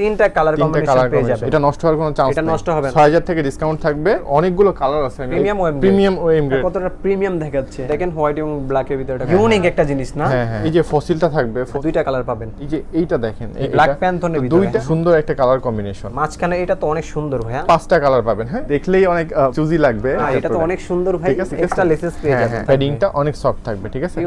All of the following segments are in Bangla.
তিনটা কালার কম্বিনেশন পেয়ে যাবেন। এটা নষ্ট হওয়ার কোনো চান্স এটা নষ্ট হবে না। 6000 থেকে ডিসকাউন্ট থাকবে। অনেকগুলো কালার আছে। OM grade। Premium OM grade কতটা প্রিমিয়াম দেখাচ্ছে। দেখেন হোয়াইট এবং ব্ল্যাক এর ভিতরে ইউনিক একটা জিনিস না? হ্যাঁ হ্যাঁ। এই যে ফসিলটা থাকবে দুইটা কালার পাবেন। এই যে এইটা দেখেন এই এটা- Panther এর ভিতরে, দুইটা। সুন্দর একটা কালার কম্বিনেশন মাঝখানে এটা তো অনেক সুন্দর ভাইয়া। পাঁচটা কালার পাবেন হ্যাঁ? দেখলেই অনেক চুজি লাগবে। এটা তো অনেক সুন্দর ভাই। এক্সট্রা লেসেস পেয়ে হ্যাঁ যাবেন। প্যাডিংটা অনেক সফট থাকবে ঠিক আছে?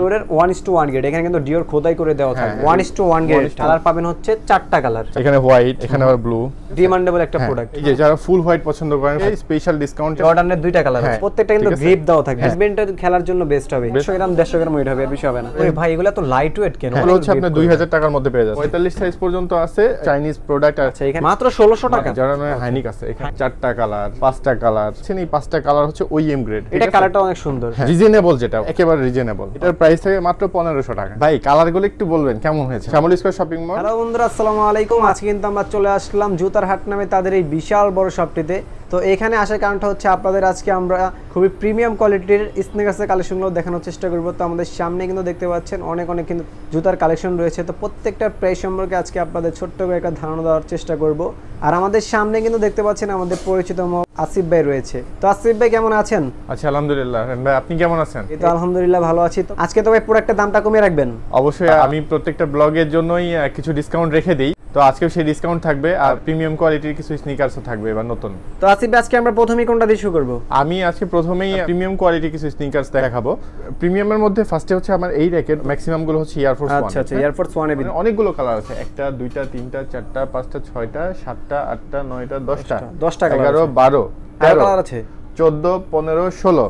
টু ওয়ান গেট এখানে কিন্তু ডিওর খোদাই করে দেওয়া থাকবে। হ্যাঁ, one is to one get colour পাবেন হচ্ছে চারটা কালার এখানে হোয়াইট এখানে আবার ব্লু ডিমান্ডেবল একটা প্রোডাক্ট এই যে যারা ফুল হোয়াইট পছন্দ করেন এই স্পেশাল ডিসকাউন্ট জর্ডানের দুইটা কালার হ্যাঁ, প্রত্যেকটা কিন্তু গ্রিপ দেওয়া থাকবে হ্যাঁ। ব্যাডমিন্টন খেলার জন্য বেস্ট হবে। 100 গ্রাম 150 গ্রাম ওয়েট হবে এর বেশি হবে না। ওরে ভাই এগুলো তো লাইট ওয়েট কেন? এগুলো হচ্ছে দুই হাজার টাকার মধ্যে পেয়ে যাচ্ছে পঁয়তাল্লিশ সাইজ পর্যন্ত আছে চাইনিজ প্রোডাক্ট আছে আচ্ছা এখানে মাত্র 1600 টাকা। যারা নয় হাইনিক আছে এখানে চারটা কালার পাঁচটা কালার এই পাঁচটা কালার হচ্ছে ওইএম গ্রেড এটা কালারটা অনেক সুন্দর। রিজনেবল যেটা একেবারে রিজনেবল এটার প্রাইস থাকে মাত্র পনেরোশো টাকা। ভাই কালারগুলো একটু বলবেন কেমন হয়েছে? Shyamal square shopping mall hello বন্ধুরা আসসালামু আলাইকুম। আজকে কিন্তু আমরা চলে আসলাম জুতার হাট নামে তাদের এই বিশাল বড় শপটিতে। তো এখানে আসার কারণটা হচ্ছে আপনাদের আজকে আমরা খুবই প্রিমিয়াম কোয়ালিটির স্নেকার্সের কালেকশনগুলো দেখানোর চেষ্টা করব। তো আমাদের সামনে কিন্তু দেখতে পাচ্ছেন অনেক অনেক কিন্তু জুতার কালেকশন রয়েছে। তো প্রত্যেকটার প্রাইস সম্পর্কে আজকে আপনাদের ছোট্ট করে একটা ধারণা দেওয়ার চেষ্টা করব। আর আমাদের সামনে কিন্তু দেখতে পাচ্ছেন আমাদের পরিচিত আসিফ ভাই রয়েছে। তো আসিফ ভাই কেমন আছেন? আচ্ছা আলহামদুলিল্লাহ। ভাই আপনি কেমন আছেন? এই তো আলহামদুলিল্লাহ ভালো আছি। তো আজকে তো ভাই প্রোডাক্টের দামটা কমিয়ে রাখবেন? অবশ্যই আমি প্রত্যেকটা ব্লগের জন্যই কিছু ডিসকাউন্ট রেখে দিই। তো আজকেও সেই ডিসকাউন্ট থাকবে আর প্রিমিয়াম কোয়ালিটির কিছু স্নিকার্সও থাকবে এবার নতুন। তো আসিফ আজকে আমরা প্রথমেই কোনটা দিয়ে শুরু করব? আমি আজকে প্রথমেই প্রিমিয়াম কোয়ালিটি কিছু স্নিকার্স দেখাবো। প্রিমিয়ামের মধ্যে ফার্স্টে হচ্ছে আমার এই র্যাকেট ম্যাক্সিমামগুলো হচ্ছে এয়ারফোর্স আচ্ছা আচ্ছা এয়ারফোর্স মানে অনেকগুলো কালার আছে। একটা দুইটা তিনটা চারটা পাঁচটা ছয়টা সাতটা আটটা নয়টা দশটা। দশটা এগারো আছে। বারো তেরো তেরো কালার আছে? চোদ্দ পনেরো ষোলো।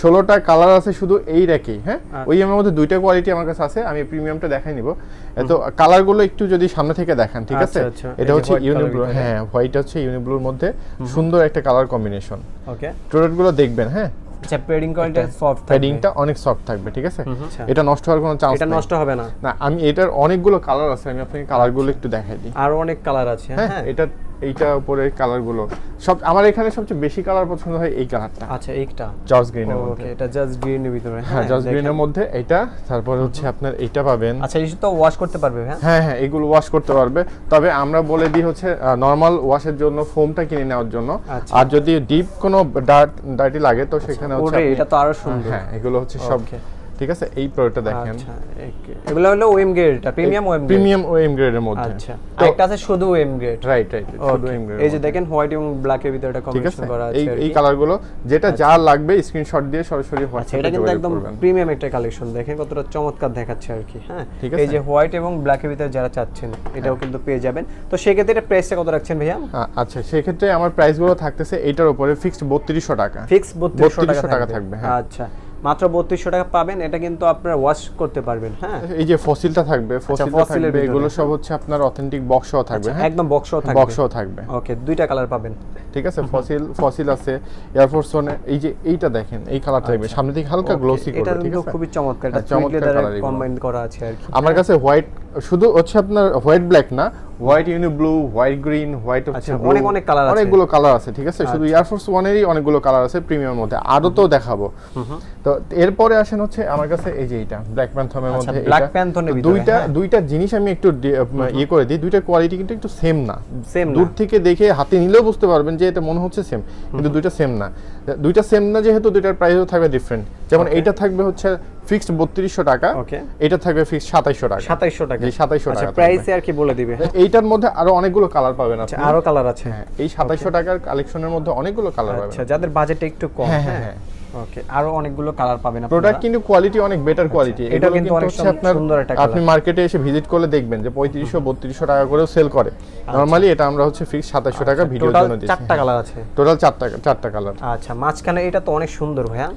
ষোলোটা কালার আছে শুধু এই র্যাকেই হ্যাঁ? আচ্ছা। ওই এর মধ্যে দুইটা কোয়ালিটি আমার কাছে আছে আমি প্রিমিয়ামটা দেখাই নিব। তো কালারগুলো একটু যদি সামনে থেকে দেখান ঠিক আছে? আচ্ছা, আচ্ছা। এটা হচ্ছে ইউনিব্লু হ্যাঁ হোয়াইট হচ্ছে ইউনিব্লুর মধ্যে সুন্দর একটা কালার কম্বিনেশন ওকে প্রোডাক্টগুলো দেখবেন হ্যাঁ? আচ্ছা পেডিং কোয়ালিটি সফট প্যাডিংটা অনেক সফট থাকবে ঠিক আছে। এটা নষ্ট হওয়ার কোনো চান্স এটা নষ্ট হবে না। না আমি এটার অনেকগুলো কালার আছে আমি আপনাকে কালারগুলো একটু দেখাই দিই। আর অনেক কালার আছে হ্যাঁ হ্যাঁ। এটা এইটা উপরে কালারগুলো সব আমার এখানে সবচেয়ে বেশি কালার পছন্দ হয় এই কালারটা আচ্ছা এইটা? জর্জ গ্রিনের মধ্যে। এটা জাস্ট গ্রিন এর ভিতরে। হ্যাঁ জর্জ দেখেন। গ্রিনের মধ্যে এটা তারপরে হচ্ছে আপনার এইটা পাবেন। আচ্ছা এই তো ওয়াশ করতে পারবে হ্যাঁ? হ্যাঁ হ্যাঁ এগুলো ওয়াশ করতে পারবে। তবে আমরা বলে দিই হচ্ছে নর্মাল ওয়াশের জন্য ফোমটা কিনে নেওয়ার জন্য। আচ্ছা। আর যদি ডিপ কোনো ডার্ট ডার্টি লাগে তো সেখানে হচ্ছে এটা তো আরও সুন্দর। হ্যাঁ এগুলো হচ্ছে সব. ঠিক আছে? এই প্রোডাক্টটা দেখেন। আচ্ছা এগুলো হলো ওএম গ্রেড এটা প্রিমিয়াম ওএম প্রিমিয়াম ওএম গ্রেডের মধ্যে। আচ্ছা একটা আছে শুধু ওএম গ্রেড রাইট রাইট শুধু ওএম গ্রেড এই যে দেখেন হোয়াইট এবং ব্ল্যাক এর ভিতরে একটা কম্বিনেশন করা আছে এই এই কি। কালারগুলো যেটা যা লাগবে স্ক্রিনশট দিয়ে সরাসরি আচ্ছা হোয়াটসঅ্যাপে এটা কিন্তু একদম প্রিমিয়াম একটা কালেকশন দেখেন কতটা চমৎকার দেখাচ্ছে আর কি হ্যাঁ? এই যে হোয়াইট এবং ব্ল্যাক এর ভিতরে যারা চাচ্ছেন এটাও কিন্তু পেয়ে যাবেন। তো সেক্ষেত্রে এটা প্রাইসটা কত রাখছেন ভাইয়া? আচ্ছা সেক্ষেত্রে আমার প্রাইসগুলো থাকতেছে এটার উপরে ফিক্সড বত্রিশশো টাকা। ফিক্সড 3200 টাকা থাকবে, হ্যাঁ। আচ্ছা মাত্র বত্রিশশো টাকা পাবেন এটা কিন্তু আপনার ওয়াশ করতে পারবেন হ্যাঁ? এই যে ফসিলটা থাকবে ফসিলটা ফসিলের থাকবে এগুলো। সব হচ্ছে আপনার অথেন্টিক বক্সও থাকবে হ্যাঁ? একদম বক্সও থাকবে। বক্সও থাকবে। ওকে দুইটা কালার পাবেন। ঠিক আছে ফসিল ফসিল আছে এয়ারফোর্স ওয়ানে এই যে এইটা দেখেন এই কালার থাকবে সামনে থেকে হালকা গ্লোসি আচ্ছা। এটা কিন্তু খুবই চমৎকার এটা হ্যাঁ, চমৎকার চমৎকার কম্বাইন করা আছে আর কি। আমার কাছে হোয়াইট শুধু হচ্ছে আপনার হোয়াইট ব্ল্যাক না হোয়াইট ইউনি ব্লু হোয়াইট গ্রিন হোয়াইট হচ্ছে আচ্ছা, অনেক অনেক colour আছে। অনেকগুলো কালার আছে ঠিক আছে? শুধু এয়ারফোর্স ওয়ানেরই অনেকগুলো কালার আছে প্রিমিয়াম মধ্যে। আরও তো দেখাবো। তো এরপরে আসেন হচ্ছে আমার কাছে এই যে এইটা ব্ল্যাক প্যান্থমের আচ্ছা, মধ্যে এটা। তো ভিতরে, দুইটা হ্যাঁ। দুইটা জিনিস আমি একটু ইয়ে করে দিই। দুইটা কোয়ালিটি কিন্তু একটু সেম না। না। দূর থেকে দেখে হাতে নিলেও বুঝতে পারবেন যে এটা মনে হচ্ছে সেম কিন্তু দুইটা সেম না। দুইটা সেম না যেহেতু দুইটার প্রাইসও থাকবে ডিফারেন্ট যেমন এইটা থাকবে হচ্ছে ফিক্সড বত্রিশশো টাকা ওকে এটা থাকবে ফিক্সড সাতাইশশো টাকা। সাতাইশশো টাকা। সাতাইশশো 2700 আচ্ছা টাকা প্রাইসে আর কি বলে দিবে? এইটার মধ্যে আরও অনেকগুলো কালার পাবেন আচ্ছা আপনি। আরও কালার আছে। হ্যাঁ এই সাতাইশশো টাকার কালেকশনের মধ্যে অনেকগুলো কালার পাবেন। আচ্ছা যাদের বাজেট একটু কম হ্যাঁ, হ্যাঁ। হ্যাঁ, ওকে আরও অনেকগুলো কালার পাবেন প্রোডাক্ট কিন্তু কোয়ালিটি অনেক বেটার কোয়ালিটি এটা কিন্তু অনেক সুন্দর একটা আপনি মার্কেটে এসে ভিজিট করলে দেখবেন যে পঁয়ত্রিশশো বত্রিশশো টাকা করেও সেল করে। নর্মালি এটা আমরা হচ্ছে ফিক্স সাতাইশশো টাকা ভিডিওর জন্য দিচ্ছি। চারটা কালার আছে। টোটাল চারটা চারটা কালার আচ্ছা মাঝখানে এটা তো অনেক সুন্দর ভাইয়া।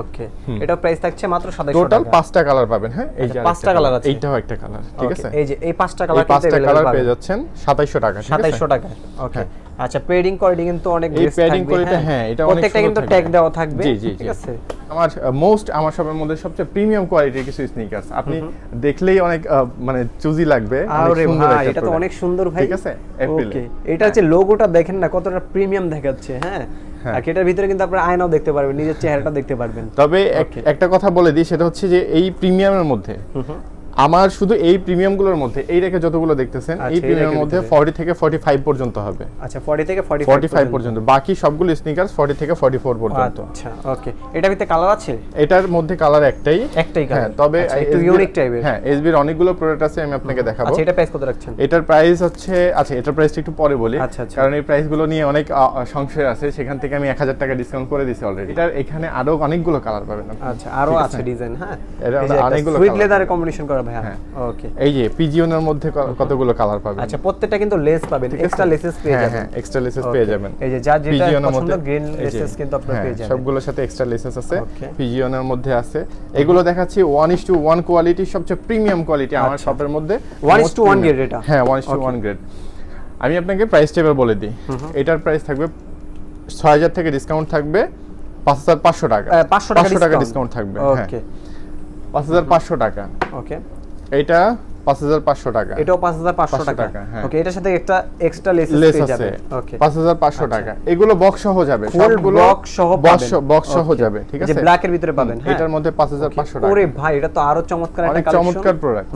ওকে এটা প্রাইস থাকছে মাত্র 2700 টোটাল টাকা পাঁচটা কালার পাবেন হ্যাঁ? এই যে আচ্ছা, পাঁচটা আরেকটা colour colour, আছে। এইটাও একটা কালার ঠিক আছে? এই যে এই পাঁচটা কালার পাঁচটা কালার পেয়ে যাচ্ছেন সাতাইশশো টাকা ঠিক আছে? 2700 টাকা ওকে। আচ্ছা পেডিং কোয়ালিটি কিন্তু অনেক এই প্যাডিং থাকবে কোয়ালিটি হ্যাঁ? এটা অনেক প্রত্যেকটা কিন্তু ট্যাগ দেওয়া থাকবে। জি জি ঠিক আছে? আমার মোস্ট আমার শপের মধ্যে সবচেয়ে প্রিমিয়াম কোয়ালিটির কিছু স্নিকার্স আপনি দেখলেই অনেক মানে চুজি লাগবে আরে ভাই এটা তো অনেক সুন্দর ভাই। ঠিক আছে? এপ্রিলে ওকে এটা হচ্ছে লোগোটা দেখেন না কতটা প্রিমিয়াম দেখাচ্ছে হ্যাঁ? হ্যাঁ। আর এটার ভিতরে কিন্তু আপনারা আয়নাও দেখতে পারবেন নিজের চেহারাটা দেখতে পারবেন। তবে একটা কথা বলে দিই সেটা হচ্ছে যে এই প্রিমিয়ামের মধ্যে আমার শুধু এই প্রিমিয়ামগুলোর মধ্যে এই রেখে যতগুলো দেখতেছেন আচ্ছা, এই প্রিমিয়ামের মধ্যে 40 থেকে 45 পর্যন্ত হবে। আচ্ছা 40 থেকে 45 45 পর্যন্ত। বাকি সবগুলো স্নিকার্স 40 থেকে 44 পর্যন্ত। আচ্ছা ওকে এটা ভিতরে কালার আছে? এটার মধ্যে কালার একটাই। একটাই হ্যাঁ কালার তবে আচ্ছা, একটু ইউনিক টাইপের হ্যাঁ এসবির অনেকগুলো প্রোডাক্ট আছে আমি আপনাকে দেখাবো। আচ্ছা এটা প্রাইস কত রাখছেন? এটার প্রাইস হচ্ছে আচ্ছা এটার প্রাইসটা একটু পরে বলি। আচ্ছা। কারণ এই প্রাইসগুলো নিয়ে অনেক সংশয় আছে। সেখান থেকে আমি এক হাজার টাকা ডিসকাউন্ট করে দিছি অলরেডি এটার এখানে আরও অনেকগুলো কালার পাবেন আচ্ছা আরও আছে ডিজাইন হ্যাঁ? এর মধ্যে অনেকগুলো সুইট colour লেদারে কম্বিনেশন করা ভাই হ্যাঁ। ওকে এই যে পিজিওনের মধ্যে কতগুলো কালার পাবেন? আচ্ছা প্রত্যেকটা কিন্তু লেস পাবেন এক্সট্রা লেসেস পেয়ে হ্যাঁ যাবেন। হ্যাঁ এক্সট্রা লেসেস পেয়ে যাবেন। এই যে যার যেটা পছন্দ গ্রিন লেসেস কিন্তু আপনারা হ্যাঁ, পেয়ে যাবেন। সবগুলোর সাথে এক্সট্রা লেসেস আছে। পিজিওনের মধ্যে আছে। এগুলো দেখাচ্ছি one is to one quality সবচেয়ে প্রিমিয়াম কোয়ালিটি আমার আচ্ছা। শপের মধ্যে। To one premium। grade এটা? হ্যাঁ one is to one grade আমি আপনাকে প্রাইস টেবিল বলে দিই। এটার প্রাইস থাকবে ছয় হাজার থেকে ডিসকাউন্ট থাকবে পাঁচ হাজার পাঁচশো টাকা। আহ, 500 টাকা ডিসকাউন্ট থাকবে হ্যাঁ। ওকে পাঁচ হাজার পাঁচশো টাকা। ওকে হাজার পাঁচশো টাকা। এটাও 5500 500 টাকা। টাকা, হ্যাঁ। ওকে এটার সাথে একটা এক্সট্রা লেস পেয়ে আছে। ওকে পাঁচ হাজার পাঁচশো টাকা। এগুলো বক্স সহ যাবে। সবগুলো বক্স সহ বক্স সহ যাবে ঠিক যে আছে? ব্ল্যাকের ভিতরে পাবেন হ্যাঁ। এটার মধ্যে পাঁচ হাজার পাঁচশো টাকা। ওরে ভাই এটা তো আরও চমৎকার একটা অনেক কালেকশন চমৎকার প্রোডাক্ট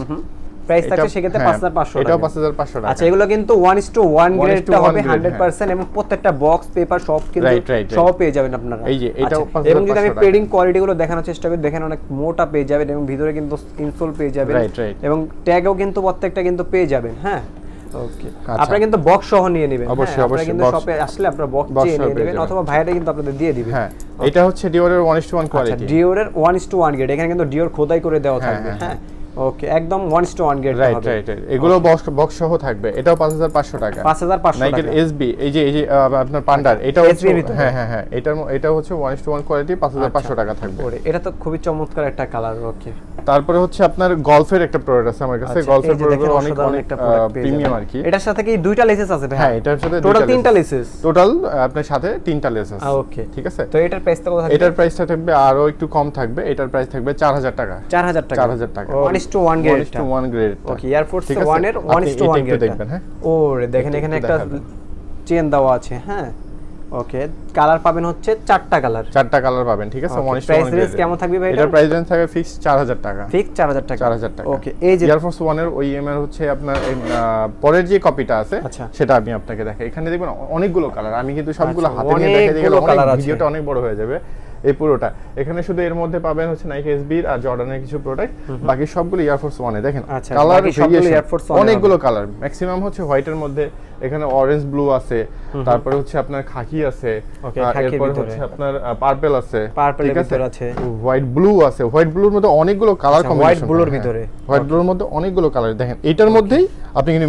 প্রাইস থাকছে সেক্ষেত্রে 5500 এটাও টাকা। পাঁচ হাজার পাঁচশো টাকা। আচ্ছা এগুলো কিন্তু 1 is to 1 1 is to গ্রেডটা হবে grade, 100% এবং প্রত্যেকটা বক্স পেপার সব কিন্তু. সব পেয়ে যাবেন আপনারা। এই যে, এটাও আচ্ছা, 5500 এবং যদি আমি পেডিং কোয়ালিটি গুলো দেখানোর চেষ্টা করি দেখেন অনেক মোটা পেয়ে যাবেন এবং ভিতরে কিন্তু ইনসোল পেয়ে যাবেন. এবং ট্যাগও কিন্তু প্রত্যেকটা কিন্তু পেয়ে যাবেন হ্যাঁ। ওকে আচ্ছা। আপনারা কিন্তু বক্স সহ নিয়ে নেবেন অবশ্যই, হ্যাঁ, অবশ্যই, কিন্তু box- শপে আসলে আপনারা বক্স চেয়ে নিয়ে নেবেন অথবা ভাইয়াটা কিন্তু আপনাদের দিয়ে দিবে। হ্যাঁ এটা হচ্ছে ডিওরের ওয়ান ইস টু ওয়ান আচ্ছা কোয়ালিটি ডিওরের 1 is to 1 গ্রেড এখানে কিন্তু ডিওর খোদাই করে দেওয়া হ্যাঁ, থাকবে হ্যাঁ, হ্যাঁ। ওকে একদম 1 to one 1 get right right এগুলো বক্স বক্স সহ থাকবে। এটাও পাঁচ হাজার পাঁচশো টাকা। 5500 নাইকের টাকা। এসবি এই যে এই যে আপনার পান্ডার এটা হচ্ছে হ্যাঁ হ্যাঁ হ্যাঁ। এটার এটা হচ্ছে ওয়ান টু ওয়ান কোয়ালিটি পাঁচ হাজার পাঁচশো টাকা থাকবে। এটা তো খুবই চমৎকার একটা কালার ওকে তারপরে হচ্ছে আপনার গলফের একটা প্রোডাক্ট আছে আমার কাছে। আচ্ছা, গলফের প্রোডাক্ট অনেক অনেক প্রিমিয়াম আর কি এটার সাথে কি দুইটা লেসেস আছে ভাই হ্যাঁ এটার সাথে টোটাল তিনটা লেসেস টোটাল আপনার সাথে তিনটা লেস আছে। ওকে ঠিক আছে? তো এটার প্রাইস কত থাকবে? এটার প্রাইসটা থাকবে আরও একটু কম থাকবে। এটার প্রাইস থাকবে চার হাজার টাকা। 4000 টাকা। 4000 টাকা। 1 is to 1 grade two. One grade okay air force 1 এর 1 is to 1 গ্রেড দেখবেন, হ্যাঁ? ওরে দেখেন এখানে একটা। চেন দেওয়া আছে হ্যাঁ। ওকে কালার পাবেন হচ্ছে চারটা কালার। চারটা কালার পাবেন ঠিক আছে? ওয়ান প্রাইস রেঞ্জ কেমন থাকবে ভাই এটা? প্রাইস রেঞ্জ থাকবে ফিক্স চার হাজার টাকা। ফিক্স 4000 টাকা। চার হাজার টাকা। ওকে এই যে এয়ারফোর্স ওয়ানের ওই এম এর হচ্ছে আপনার পরের যে কপিটা আছে আচ্ছা। সেটা আমি আপনাকে দেখাই। এখানে দেখবেন অনেকগুলো কালার আমি কিন্তু সবগুলো আচ্ছা, হাতে নিয়ে দেখাই আছে। ভিডিওটা অনেক বড় হয়ে যাবে। এই পুরোটা। এখানে শুধু এর মধ্যে পাবেন হচ্ছে নাইকি এসবির আর জর্ডানের কিছু প্রোডাক্ট বাকি সবগুলো এয়ারফোর্স ওয়ানে দেখেন আচ্ছা, কালার অনেকগুলো কালার ম্যাক্সিমাম হচ্ছে হোয়াইটের মধ্যে এখানে অরেঞ্জ ব্লু আছে তারপরে হচ্ছে আপনার খাকি আছে এরপর হচ্ছে আপনার পার্পল আছে ঠিক আছে। হোয়াইট ব্লু আছে হোয়াইট ব্লুর মধ্যে অনেকগুলো কালার white blue এর ভিতরে। হোয়াইট ব্লুর মধ্যে অনেকগুলো কালার দেখেন এটার মধ্যেই আপনি কিন্তু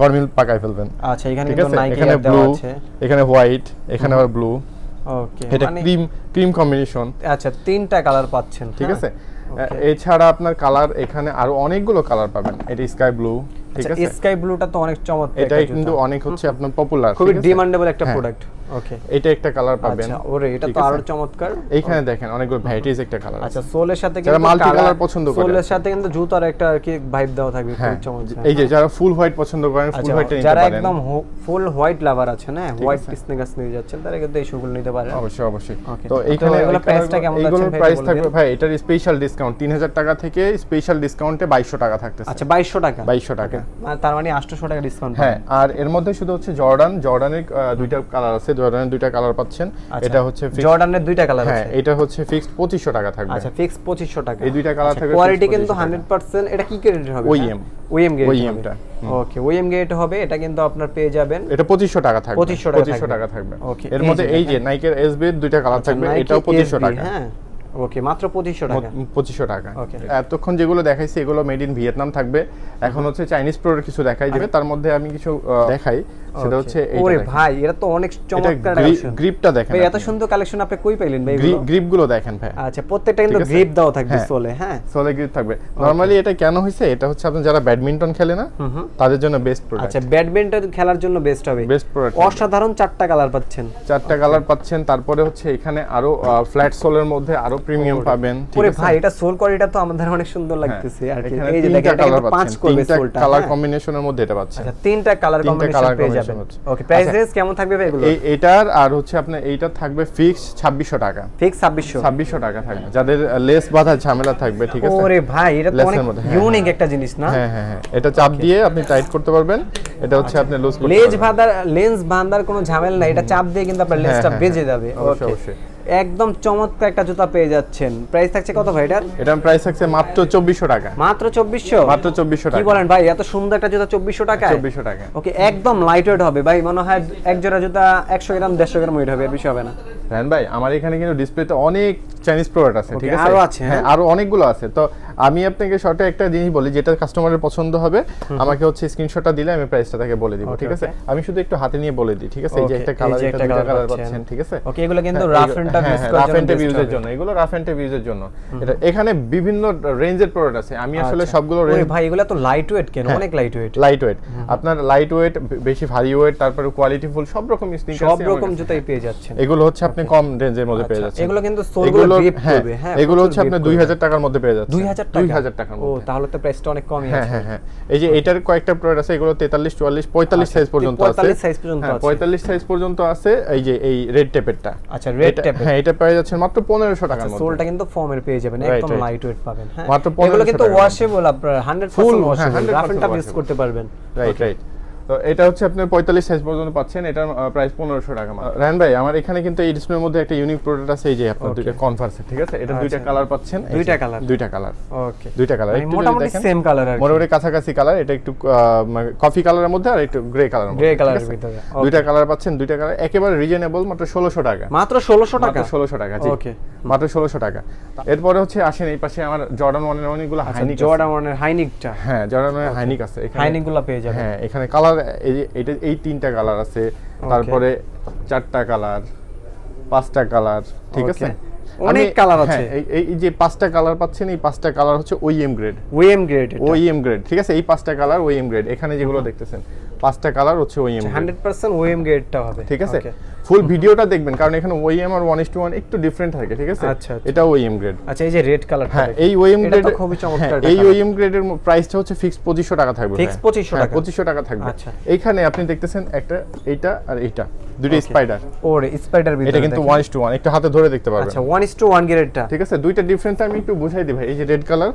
গরমিল পাকায় ফেলবেন। আচ্ছা এখানে ঠিক কিন্তু নাইকি এখানে ব্লু আছে। এখানে হোয়াইট এখানে আবার ব্লু ওকে এটা ক্রিম ক্রিম কম্বিনেশন আচ্ছা তিনটা কালার পাচ্ছেন ঠিক হ্যাঁ? আছে? এছাড়া আপনার কালার এখানে আরও অনেকগুলো কালার পাবেন। এটা স্কাই ব্লু ঠিক আচ্ছা আছে? স্কাই ব্লুটা তো অনেক চমৎকার এটাই কিন্তু অনেক হচ্ছে আপনার পপুলার খুবই ডিমান্ডেবল একটা হ্যাঁ। প্রোডাক্ট ওকে এটা একটা কালার পাবেন। আচ্ছা ওরে এটা তো আরও চমৎকার। এইখানে দেখেন অনেকগুলো ভ্যারাইটিস একটা কালার আচ্ছা সোলের সাথে যারা কিন্তু multi colour- পছন্দ করে। সোলের সাথে কিন্তু জুতার একটা আর কি ভাইব দেওয়া থাকবে হ্যাঁ। খুব চমৎকার। এই যে যারা ফুল হোয়াইট পছন্দ করেন ফুল হোয়াইটটা নিতে যারা একদম ফুল হোয়াইট লাভার আছে। না হোয়াইট। নিয়ে যাচ্ছেন তারা কিন্তু এই শুগুলো নিতে পারেন। অবশ্যই অবশ্যই. তো এইখানে এগুলো কেমন প্রাইস থাকবে ভাই এটার স্পেশাল ডিসকাউন্ট তিন হাজার টাকা থেকে স্পেশাল ডিসকাউন্টে বাইশশো টাকা থাকতেছে। আচ্ছা বাইশশো টাকা। 2200 টাকা। মানে তার মানে আটশোশো টাকা ডিসকাউন্ট হ্যাঁ আর এর মধ্যে শুধু হচ্ছে জর্ডান জর্ডানের দুইটা কালার আছে জর্ডানের দুইটা কালার পাচ্ছেন। এটা হচ্ছে জর্ডানের দুইটা কালার হ্যাঁ এটা হচ্ছে ফিক্সড পঁচিশশো টাকা থাকবে। আচ্ছা ফিক্স পঁচিশশো টাকা। এই দুইটা colour থাকবে কোয়ালিটি কিন্তু 2500 হান্ড্রেড পার্সেন্ট এটা কি গ্রেডের হবে? OEM ওএম গ্রেড OEM টা, ওকে ওএম গ্রেড হবে এটা কিন্তু আপনার পেয়ে যাবেন। এটা পঁচিশশো টাকা থাকবে। 2500 টাকা থাকবে। থাকবে। Okay, এর মধ্যে এই যে নাইকের এসবি দুইটা কালার থাকবে Nike এটাও পঁচিশশো SB, টাকা। হ্যাঁ। ওকে মাত্র পঁচিশশো টাকা। পঁচিশশো টাকা। ওকে এতক্ষণ যেগুলো দেখাইছি এগুলো মেড ইন ভিয়েতনাম থাকবে। এখন হচ্ছে চাইনিজ প্রোডাক্ট কিছু দেখাই যাবে তার মধ্যে আমি কিছু দেখাই। সেটা হচ্ছে ওরে ভাই এটা তো অনেক চমৎকার গ্রিপটা দেখেন ভাই এত সুন্দর কালেকশন আপনি কই পাইলেন ভাই গ্রিপগুলো দেখেন ভাই। আচ্ছা প্রত্যেকটা কিন্তু গ্রিপ দেওয়া থাকবে হ্যাঁ। সোলে হ্যাঁ? সোলে গ্রিপ থাকবে। নরমালি এটা কেন হয়েছে এটা হচ্ছে আপনার যারা ব্যাডমিন্টন খেলে না তাদের জন্য বেস্ট প্রোডাক্ট আচ্ছা ব্যাডমিন্টন খেলার জন্য বেস্ট হবে। বেস্ট প্রোডাক্ট অসাধারণ চারটা কালার পাচ্ছেন। চারটা কালার পাচ্ছেন তারপরে হচ্ছে এখানে আরও ফ্ল্যাট সোলের মধ্যে আরও প্রিমিয়াম পাবেন ওরে ভাই এটা সোল কোয়ালিটিটা তো আমাদের অনেক সুন্দর লাগতেছে আর কি। এই যে দেখেন এটা পাঁচ করবে সোলটা কালার হ্যাঁ? কম্বিনেশনের মধ্যে এটা পাচ্ছেন। আচ্ছা তিনটা কালার কম্বিনেশন পেয়ে যাবেন ওকে প্রাইস আচ্ছা। রেঞ্জ কেমন থাকবে ভাই এগুলো? এটার আর হচ্ছে আপনার এইটা থাকবে ফিক্স ছাব্বিশশো টাকা। ফিক্স 2600 ছাব্বিশশো টাকা থাকবে। যাদের লেস বাঁধার ঝামেলা থাকবে ঠিক আছে? ওরে ভাই এটা তো অনেক এর মধ্যে, হ্যাঁ, ইউনিক একটা জিনিস না? হ্যাঁ হ্যাঁ হ্যাঁ। এটা চাপ দিয়ে আপনি টাইট করতে পারবেন। এটা হচ্ছে আপনি লুজ করতে লেজ বাঁধার লেন্স বাঁধার কোনো ঝামেলা নাই। এটা চাপ দিয়ে কিন্তু আপনার হ্যাঁ, লেন্সটা হ্যাঁ, বেজে হ্যাঁ, যাবে। ওকে অবশ্যই। একদম চমৎকার একটা জুতা পেয়ে যাচ্ছেন। প্রাইস থাকছে কত ভাই এটার? এটার প্রাইস থাকছে মাত্র চব্বিশশো টাকা। মাত্র চব্বিশশো? মাত্র চব্বিশশো কি টাকা। বলেন ভাই এত সুন্দর একটা জুতা চব্বিশশো টাকা চব্বিশশো টাকা। ওকে একদম লাইট ওয়েট হবে। ভাই মনে হয় এক জোড়া জুতা একশো গ্রাম দেড়শো গ্রাম ওয়েট হবে এর বেশি হবে না। রায়ন ভাই আমার এখানে কিন্তু ডিসপ্লেতে অনেক চাইনিজ প্রোডাক্ট আছে ঠিক আছে? আরও আছে, হ্যাঁ হ্যাঁ? আরও অনেকগুলো আছে। তো আমি আপনাকে শর্টে একটা জিনিস বলি যেটা কাস্টমারের পছন্দ হবে আমাকে হচ্ছে স্ক্রিনশটটা দিলে আমি প্রাইসটা তাকে বলে দিব ঠিক আছে? আমি শুধু একটু হাতে নিয়ে বলে দিই ঠিক আছে? এই যে একটা কালার একটা দুটো কালার পাচ্ছেন। ঠিক আছে? ওকে এগুলো কিন্তু হ্যাঁ, রাফ এন্ড টাফ হ্যাঁ, ইউজ হ্যাঁ, জন্য and tough best use জন্য এগুলো রাফ এন্ড টাফ ইউজের জন্য। এটা এখানে বিভিন্ন রেঞ্জের প্রোডাক্ট আছে। আমি আসলে আচ্ছা। সবগুলো রেঞ্জ ভাই এগুলো তো লাইট ওয়েট কেন? হ্যাঁ। অনেক লাইট ওয়েট লাইট ওয়েট আপনার লাইট ওয়েট বেশি ভারী ওয়েট তারপরে কোয়ালিটি ফুল সব রকম স্নিকার সব রকম জুতাই পেয়ে যাচ্ছেন। এগুলো হচ্ছে আপনি কম রেঞ্জের মধ্যে পেয়ে আচ্ছা, যাচ্ছেন। এগুলো কিন্তু সোলগুলো এগুলো grip হ্যাঁ, করবে, হ্যাঁ, এগুলো হচ্ছে করবে। হাজার টাকার মধ্যে পেয়ে যাচ্ছে দুই হাজার টাকা? দুই হাজার টাকার ও তাহলে তো প্রাইসটা অনেক কমই হ্যাঁ আছে। হ্যাঁ হ্যাঁ। এই যে এটার কয়েকটা প্রোডাক্ট আছে এগুলো তেতাল্লিশ চুয়াল্লিশ পঁয়তাল্লিশ সাইজ পর্যন্ত আছে। 45 size পর্যন্ত হ্যাঁ আছে। পঁয়তাল্লিশ সাইজ পর্যন্ত আছে এই যে এই রেড টেপেরটা আচ্ছা রেড ট্যাপ হ্যাঁ এটা পেয়ে যাচ্ছেন মাত্র পনেরোশো টাকার মধ্যে। সোলটা কিন্তু ফর্মের পেয়ে যাবেন একদম লাইট ওয়েট পাবেন হ্যাঁ। মাত্র এগুলো কিন্তু ওয়াশেবল আপনার 100% হ্যাঁ, washable 100% rough and tough use করতে পারবেন। রাইট রাইট তো এটা হচ্ছে আপনি পঁয়তাল্লিশ সাইজ পর্যন্ত পাচ্ছেন। এটার প্রাইস পনেরোশো টাকা। রায়ন ভাই আমার এখানে কিন্তু এই ডিসপ্লের মধ্যে একটা ইউনিক প্রোডাক্ট আছে এই যে আপনার দুইটা কনভার্স ঠিক আছে? এটা দুইটা আচ্ছা। কালার পাচ্ছেন। দুইটা colour? দুইটা কালার ওকে দুইটা কালার মানে মোটামুটি সেম কালার আর মোটামুটি কাছাকাছি কালার এটা একটু কফি কালারের মধ্যে আর একটু গ্রে কালার colour এর ভিতরে, দুইটা কালার পাচ্ছেন দুইটা কালার একেবারে রিজনেবল মাত্র ষোলোশো টাকা। মাত্র 1600 টাকা? মাত্র ষোলোশো টাকা জি। Okay. মাত্র ষোলোশো টাকা। এরপরে হচ্ছে আসেন এই পাশে আমার জর্ডান ওয়ানের অনেকগুলো আচ্ছা হাইনিক জর্ডান ওয়ানের হাইনিকটা হ্যাঁ জর্ডান ওয়ানের হাইনিক আছে। এখানে হাইনিকগুলো পেয়ে যাবেন। হ্যাঁ এখানে কালার এই এটা এই তিনটা কালার আছে। তারপরে চারটা কালার পাঁচটা কালার ঠিক আছে? অনেক কালার হ্যাঁ, আছে। এই- এই এই যে পাঁচটা কালার পাচ্ছেন এই পাঁচটা কালার হচ্ছে OEM grade OEM grade OEM grade ঠিক আছে? এই পাঁচটা কালার ওইএম গ্রেড এখানে যেগুলো দেখতেছেন পাঁচটা কালার হচ্ছে ওইএম গ্রেড 100% ওএম গ্রেডটা হবে। ঠিক আছে. ফুল ভিডিওটা দেখবেন কারণ এখানে আর ওয়ান ইস টু ওয়ান একটু ডিফারেন্ট থাকে ঠিক আছে? আচ্ছা, আচ্ছা। এটা ওইএম গ্রেড আচ্ছা এই যে রেড কালারটা হ্যাঁ এই ওএম গ্রেড তো খুবই চমৎকার এই colour। ওএম গ্রেডের প্রাইসটা হচ্ছে ফিক্স পঁচিশশো টাকা থাকবে Fix 2500 টাকা? পঁচিশশো টাকা থাকবে। আচ্ছা। এইখানে আপনি দেখতেছেন একটা এইটা আর এইটা। দুটো স্পাইডার ওরে স্পাইডার ভিতরে এটা কিন্তু ওয়ান ইস টু ওয়ান একটু হাতে ধরে দেখতে পারবেন। আচ্ছা 1:1 গ্রেডটা ঠিক আছে দুইটা ডিফারেন্স আমি একটু বুঝাই দিই ভাই। এই যে রেড কালার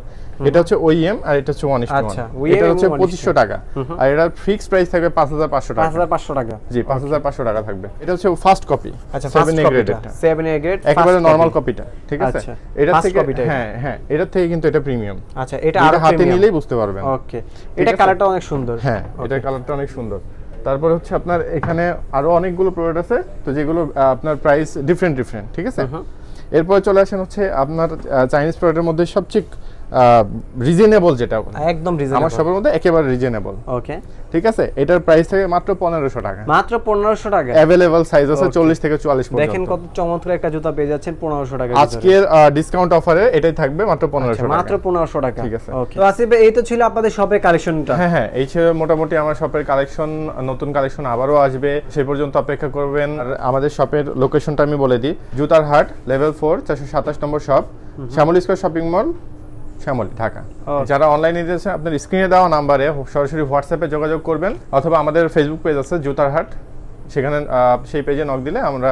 এটা হচ্ছে ওইএম আর এটা হচ্ছে ওয়ান ইস টু আচ্ছা, ওয়ান এটা হচ্ছে এবং 1:1 পঁচিশশো টাকা। আর এটার ফিক্স প্রাইস থাকবে পাঁচ হাজার পাঁচশো টাকা। 5500 টাকা। জি পাঁচ হাজার পাঁচশো টাকা থাকবে। এটা হচ্ছে ফার্স্ট কপি আচ্ছা সেভেন ফার্স্ট এ কপিটা গ্রেডেরটা 7 এ গ্রেড একেবারে নরমাল কপিটা ঠিক আছে? আচ্ছা, এটা থেকে এটা। হ্যাঁ হ্যাঁ এটার থেকে কিন্তু এটা প্রিমিয়াম আচ্ছা এটা এটা আরও হাতে নিলেই বুঝতে পারবেন। ওকে এটা কালারটা অনেক সুন্দর। হ্যাঁ এটার কালারটা অনেক সুন্দর। তারপরে হচ্ছে আপনার এখানে আরও অনেকগুলো প্রোডাক্ট আছে তো যেগুলো আপনার প্রাইস ডিফারেন্ট ডিফারেন্ট ঠিক আছে? এরপর চলে আসেন হচ্ছে আপনার চাইনিজ প্রোডাক্টের মধ্যে সবচেয়ে রিজনেবল যেটা একদম আমার রিজনেবল সবার মধ্যে একেবারে রিজনেবল ওকে ঠিক আছে? এটার প্রাইস থাকে মাত্র পনেরোশো টাকা। মাত্র 1500 টাকা। অ্যাভেলেবল সাইজ আছে Okay. চল্লিশ থেকে চুয়াল্লিশ দেখেন কত চমৎকার একটা জুতা পেয়ে যাচ্ছেন 1500 টাকা আজকের ডিসকাউন্ট অফারে এটাই থাকবে মাত্র পনেরোশো আচ্ছা, মাত্র টাকা 1500 টাকা। ঠিক আছে। তো আসিফ এই তো ছিল আপনাদের শপের কালেকশনটা হ্যাঁ হ্যাঁ এই ছিল মোটামুটি আমার শপের কালেকশন নতুন কালেকশন আবারও আসবে। সেই পর্যন্ত অপেক্ষা করবেন। আর আমাদের শপের লোকেশনটা আমি বলে দিই। জুতার হাট লেভেল ফোর চারশো সাতাশ নম্বর shop Shyamoli square shopping mall Shyamoli Dhaka. যারা অনলাইনে দিয়েছেন আপনার স্ক্রিনে দেওয়া নাম্বারে সরাসরি হোয়াটসঅ্যাপে যোগাযোগ করবেন অথবা আমাদের ফেসবুক পেজ আছে জুতার হাট। সেখানে সেই পেজে নক দিলে আমরা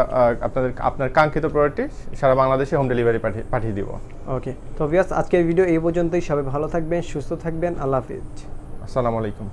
আপনাদের আপনার কাঙ্ক্ষিত প্রোডাক্টটি সারা বাংলাদেশে হোম ডেলিভারি পাঠিয়ে পাঠিয়ে দিব। ওকে তো ভিয়াস আজকের ভিডিও এই পর্যন্তই। সবাই ভালো থাকবেন সুস্থ থাকবেন। আল্লাহ হাফিজ। আসসালামু আলাইকুম।